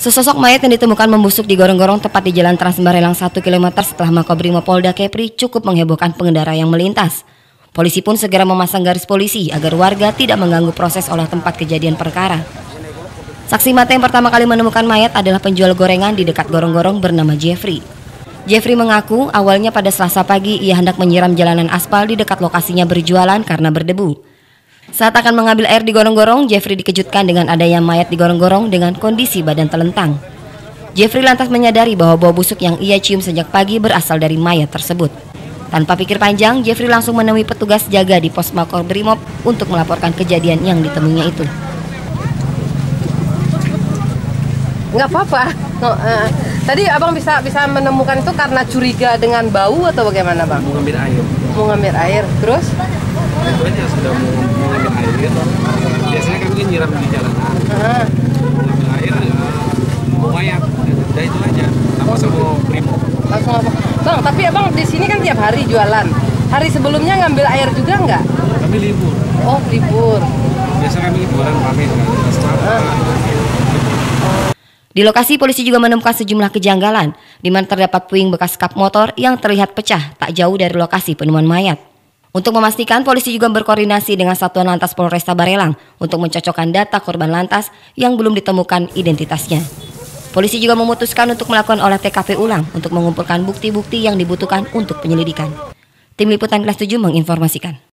Sesosok mayat yang ditemukan membusuk di gorong-gorong tepat di Jalan Trans Barelang 1 km setelah Polda Kepri cukup menghebohkan pengendara yang melintas. Polisi pun segera memasang garis polisi agar warga tidak mengganggu proses olah tempat kejadian perkara. Saksi mata yang pertama kali menemukan mayat adalah penjual gorengan di dekat gorong-gorong bernama Jeffrey. Jeffrey mengaku awalnya pada selasa pagi ia hendak menyiram jalanan aspal di dekat lokasinya berjualan karena berdebu. Saat akan mengambil air di gorong-gorong, Jeffrey dikejutkan dengan adanya mayat di gorong-gorong dengan kondisi badan telentang. Jeffrey lantas menyadari bahwa bau busuk yang ia cium sejak pagi berasal dari mayat tersebut. Tanpa pikir panjang, Jeffrey langsung menemui petugas jaga di pos Makor Brimob untuk melaporkan kejadian yang ditemuinya itu. Nggak apa-apa. No, uh, tadi abang bisa bisa menemukan itu karena curiga dengan bau atau bagaimana bang? mau ngambil air Mau ngambil air, terus? Itu aja sudah mau, air biasanya kami nyiram di jalanan ngambil air ya, mau mayat udah itu aja sama sama primo langsung apa? Bang, tapi abang di sini kan tiap hari jualan. Hari sebelumnya ngambil air juga nggak? kami libur Oh libur. biasa kami jualan rame kan Ah. Di lokasi polisi juga menemukan sejumlah kejanggalan di mana terdapat puing bekas kap motor yang terlihat pecah tak jauh dari lokasi penemuan mayat. Untuk memastikan, polisi juga berkoordinasi dengan Satuan Lantas Polresta Barelang untuk mencocokkan data korban lantas yang belum ditemukan identitasnya. Polisi juga memutuskan untuk melakukan olah TKP ulang untuk mengumpulkan bukti-bukti yang dibutuhkan untuk penyelidikan. Tim Liputan Kelas 7 menginformasikan.